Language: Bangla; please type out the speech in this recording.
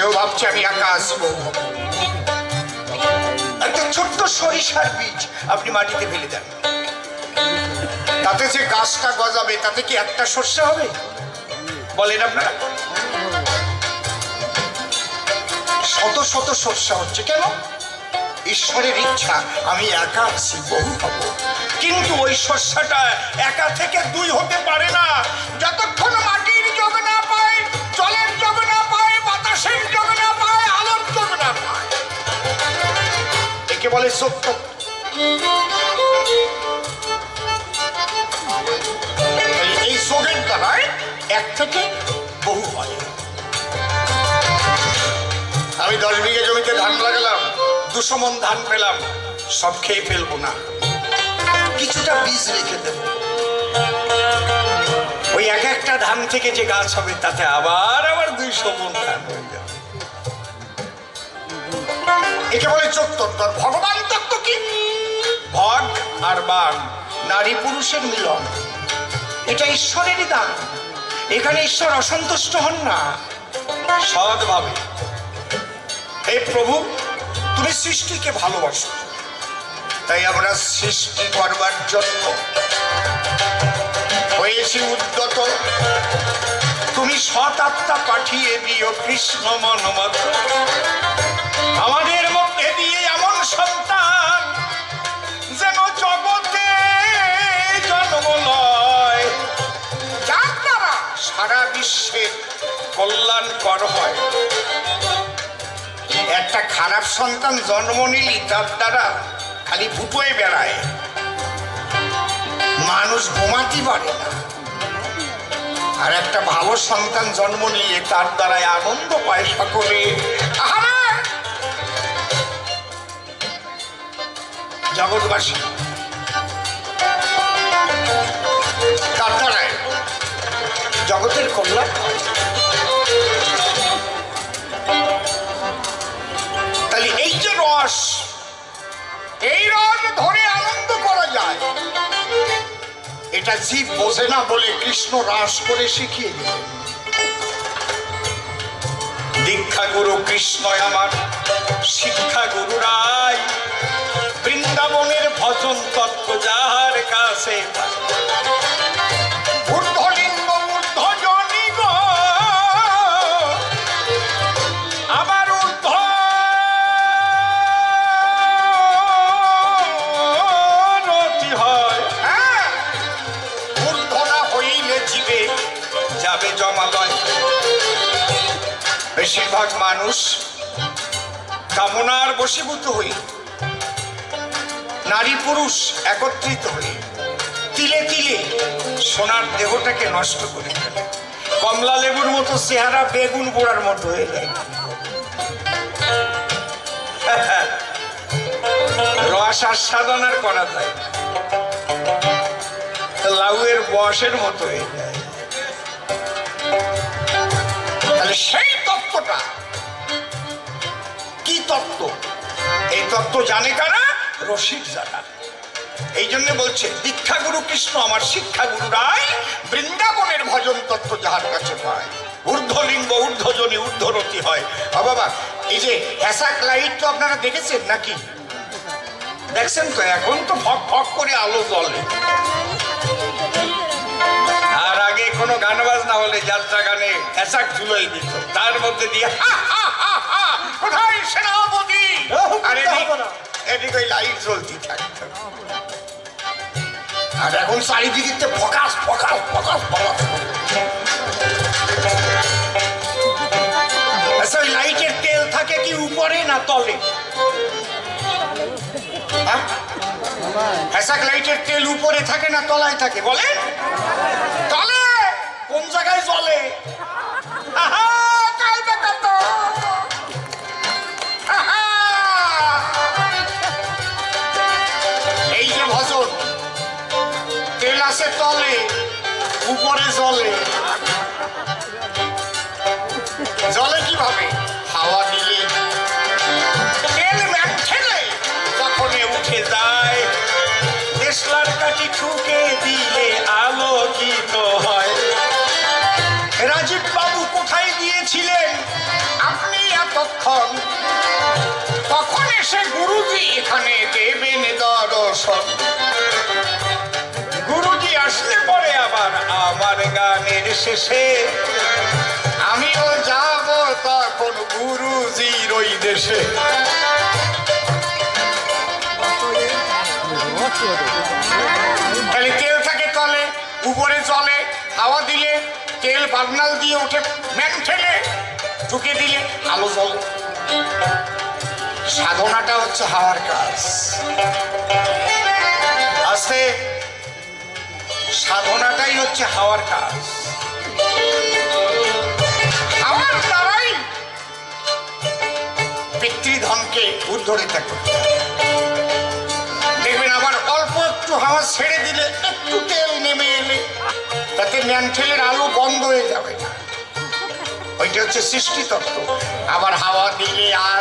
কেউ ভাবছে আমি একা আসব। একটা ছোট্ট সরিষার বীজ আপনি মাটিতে ফেলে দেন। তাতে যে গাছটা গজাবে, তাতে কি একটা শস্য হবে? বলেন আপনারা। শত শত শস্য হচ্ছে কেন? ঈশ্বরের ইচ্ছা, আমি একা আছি, বহু হব। কিন্তু ওই শস্যটা একা থেকে দুই হতে পারে না। যতক্ষণ বলে সত্য। এই- যোগের দ্বারায় এক থেকে বহু হয়। আমি দশ বিঘে জমিতে ধান লাগালাম, দুশো মন ধান পেলাম, সব খেয়ে ফেলব না। কিছুটা বীজ রেখে দেব। ওই এক একটা ধান থেকে যে গাছ হবে, তাতে আবার আবার দুইশো মন একে বলে আর ভগবান তত্ত্ব কি? ভগ আর বান নারী পুরুষের মিলন। এটা ঈশ্বরেরই দান। এখানে ঈশ্বর অসন্তুষ্ট হন না। সৎভাবে। হে প্রভু, তুমি সৃষ্টিকে ভালোবাসো। তাই আমরা সৃষ্টি করবার জন্য হয়েছি উদ্যত। তুমি সৎ আত্মা পাঠিয়ে দিও কৃষ্ণ মনমত। আমাদের মধ্যে দিয়ে এমন সন্তান যেন জগতে জন্ম লয় যার দ্বারা সারা বিশ্বের কল্যাণকর হয়। একটা খারাপ সন্তান জন্ম নিলি তার দ্বারা খালি ভুটোয় বেড়ায়। মানুষ ঘুমাতে পারে না। আর একটা ভালো সন্তান জন্ম নিলে তার দ্বারাই আনন্দ পায় সকলে। আহারে! জগৎবাসী। তার দ্বারায় জগতের কল্যাণ তাহলে এই যে রস, এই রস ধরে আনন্দ করা যায়। এটা জীব বোঝে না বলে কৃষ্ণ রাস করে শিখিয়ে দিলেন। দীক্ষা গুরু কৃষ্ণ আমার শিক্ষা গুরু যাবে জমালয়। বেশিরভাগ মানুষ কামনার বশীভূত হই নারী পুরুষ একত্রিত হয়ে, তিলে তিলে সোনার দেহটাকে নষ্ট করে কমলা লেবুর মতো চেহারা বেগুন গোড়ার মতো হয়ে যায়। রস আস্বাদন আর করা যায় লাউয়ের বসের মতো হয়ে যায়। তাহলে সেই তত্ত্বটা। কি তত্ত্ব? এই তত্ত্ব জানে কারা? রসিক জানা। এই জন্য বলছে দীক্ষা গুরু কৃষ্ণ, আমার শিক্ষা গুরু রায়, বৃন্দাবনের ভজন তত্ত্ব যাহার কাছে পায়। ঊর্ধ্বলিঙ্গ, ঊর্ধ্বজনী ঊর্ধ্বরতি হয়। আ বাবা, এই যে হ্যাসাক লাইট তো আপনারা দেখেছেন নাকি? দেখছেন তো, এখন তো ফক ফক করে আলো জ্বলে। বাজনা যাত্রা গানে হ্যাসাক ঝুলোই দিত। তার মধ্যে দিয়ে হা, হা, হা, হা, কোথায় সেনাপতি। আর এদিক ওই লাইট জ্বলতে থাকতো। আর এখন চারিদিকে ফকাস ফকাস ফকাস ফকাস আচ্ছা ওই লাইটের তেল থাকে কি উপরে না তলে? হ্যাঁ? লাইটের তেল উপরে থাকে না তলায় থাকে? বলেন। তলে জায়গায়। আহা। এই যে ভজন তেল আছে তলে, উপরে জলে। জলে কীভাবে? হাওয়া দিলে। তেল ঠেলে তখন উঠে যায়। দেশলার কাঠি ঠুকে কোথায় আপনি যতক্ষণ তখন এসে গুরুজি এখানে দেবেন দর্শন। গুরুজি আসলে পরে আবার আমার গানের শেষে, আমিও যাব তখন গুরুজির ওই দেশে। তাহলে তেল থাকে তলে, উপরে জলে হাওয়া দিলে তেল বাগনাল দিয়ে উঠে ম্যান ঠেলে ঢুকে দিলে আলো জল সাধনাটা হচ্ছে হাওয়ার কাজ। আস্তে। সাধনাটাই হচ্ছে হাওয়ার কাজ। হাওয়ার দ্বারাই পিতৃধনকে উদ্ধরিত করতে তাতে ম্যানঠেলের আলো বন্ধ হয়ে যাবে। না ওইটা হচ্ছে সৃষ্টিতত্ত্ব। আবার হাওয়া দিলে জলে